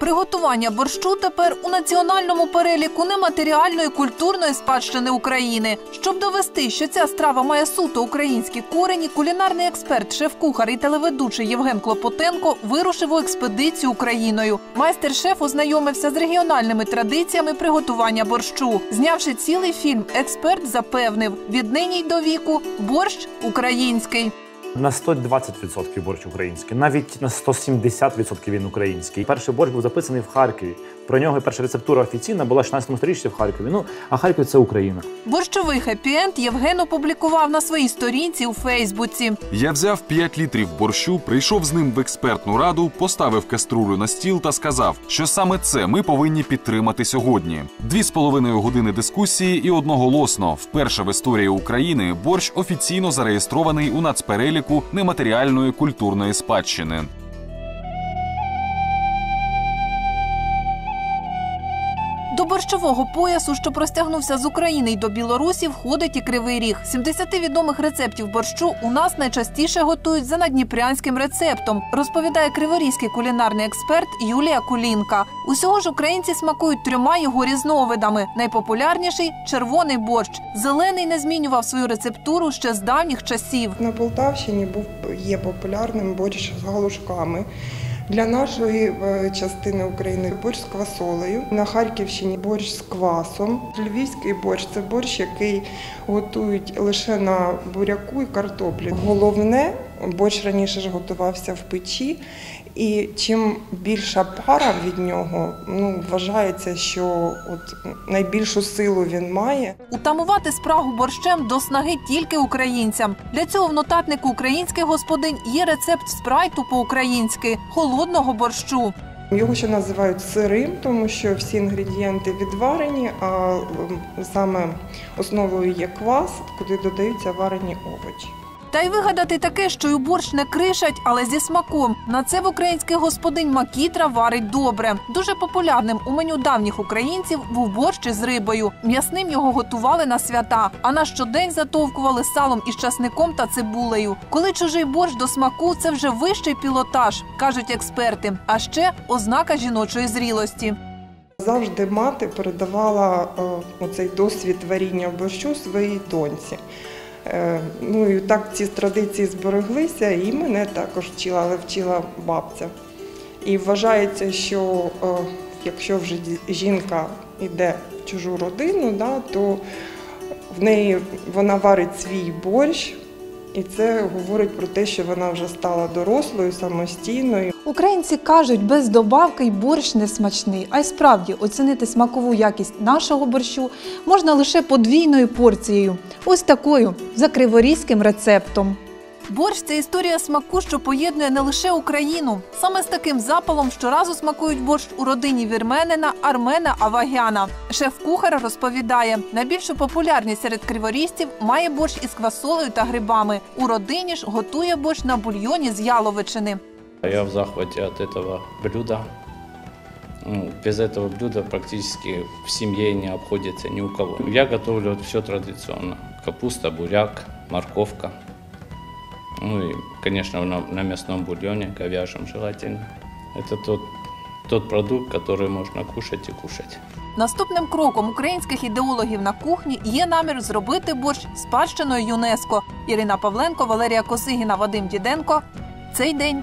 Приготування борщу тепер у національному переліку нематеріальної культурної спадщини України. Щоб довести, що ця страва має суто українські корені, кулінарний експерт, шеф-кухар і телеведучий Євген Клопотенко вирушив у експедицію Україною. Майстер-шеф ознайомився з регіональними традиціями приготування борщу. Знявши цілий фільм, експерт запевнив: віднині й до віку борщ український. На 120% борщ український, навіть на 170% він український. Перший борщ був записаний в Харкові. Про нього перша рецептура офіційна була в 16 сторіччі в Харкові. Ну а Харків це Україна. Борщовий хеппі-енд Євген опублікував на своїй сторінці у Фейсбуці. Я взяв 5 літрів борщу, прийшов з ним в експертну раду, поставив каструлю на стіл та сказав, що саме це ми повинні підтримати сьогодні. Дві з половиною години дискусії і одноголосно, вперше в історії України борщ офіційно зареєстрований у нацпереліку нематеріальної культурної спадщини. До борщового поясу, що простягнувся з України й до Білорусі, входить і кривий ріг. 70 відомих рецептів борщу у нас найчастіше готують за надніпрянським рецептом, розповідає криворізький кулінарний експерт Юлія Кулінка. Усього ж українці смакують трьома його різновидами. Найпопулярніший червоний борщ. Зелений не змінював свою рецептуру ще з давніх часів. На Полтавщині був є популярним борщ з галушками. Для нашої е, частини України борщ з квасолею. На Харківщині борщ з квасом. Львівський борщ це борщ, який готують лише на буряку і картоплі. Головне, борщ раніше ж готувався в печі, і чим більша пара від нього, ну вважається, що от найбільшу силу він має. Утамувати спрагу борщем до снаги тільки українцям. Для цього в нотатнику українських господинь є рецепт спрайту по-українськи холодного борщу. Його ще називають сирим, тому що всі інгредієнти відварені, а ем, саме основою є квас, куди додаються варені овочі. Та й вигадати таке, що й борщ не кришать, але зі смаком. На це в українських господинь макітра варить добре. Дуже популярним у меню давніх українців був борщ із рибою. М'ясним його готували на свята, а на щодень затовкували салом із часником та цибулею. Коли чужий борщ до смаку, це вже вищий пілотаж, кажуть експерти. А ще ознака жіночої зрілості. Завжди мати передавала е, оцей досвід варіння борщу своїй доньці. Е, Ну і так ці традиції збереглися, і мене також вчила, але вчила бабця. І вважається, що е, якщо вже жінка йде в чужу родину, да, то в неї вона варить свій борщ, і це говорить про те, що вона вже стала дорослою, самостійною. Українці кажуть, без добавки й борщ не смачний. А й справді оцінити смакову якість нашого борщу можна лише подвійною порцією, ось такою за криворізьким рецептом. Борщ це історія смаку, що поєднує не лише Україну. Саме з таким запалом щоразу смакують борщ у родині вірменина Армена Авагяна. Шеф-кухар розповідає, найбільшу популярність серед криворізців має борщ із квасолею та грибами. У родині ж готує борщ на бульйоні з яловичини. Я в захвате от этого блюда. Ну, Без этого блюда практически в семье не обходится ни у кого. Я готовлю все традиционно. Капуста, буряк, морковка. Ну и, конечно, на, на мясном бульоне, говяжьем желательно. Это тот, тот продукт, который можно кушать и кушать. Наступним кроком українських ідеологів на кухні є намір зробити борщ спадщиною ЮНЕСКО. Ірина Павленко, Валерія Косигіна, Вадим Діденко. Цей день